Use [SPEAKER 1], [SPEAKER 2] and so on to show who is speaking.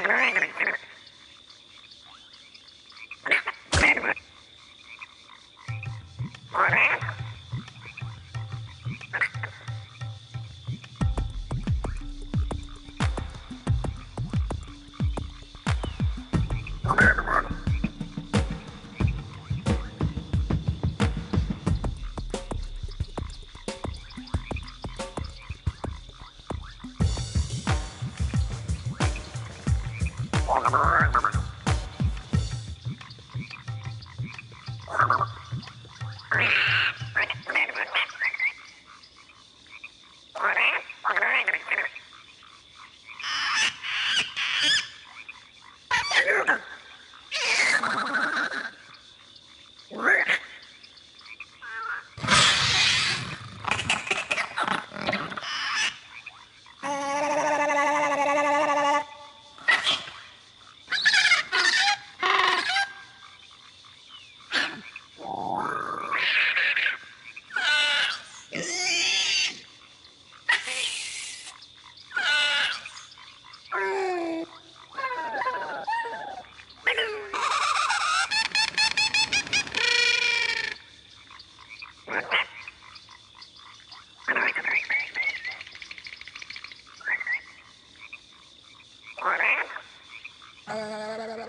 [SPEAKER 1] Alright.
[SPEAKER 2] I don't know.
[SPEAKER 3] ¡Ah, ver, a ver,